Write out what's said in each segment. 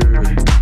Hey.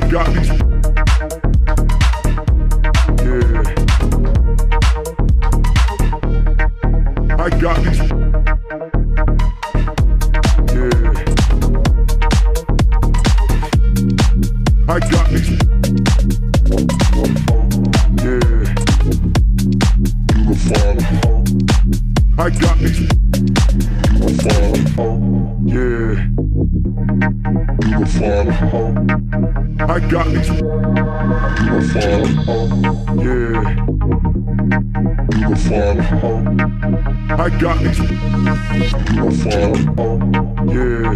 I got these. fun. I got these. Doing fun. Yeah. Doing fun. I got these. Doing fun. Yeah.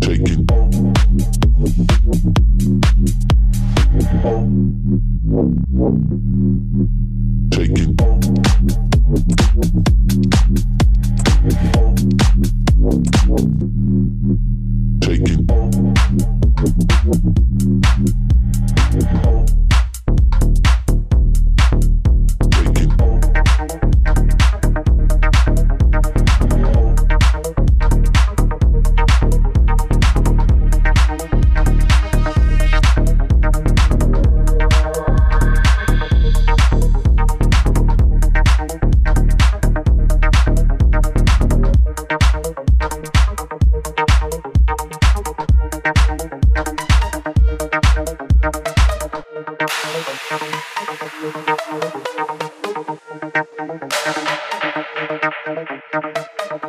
Taking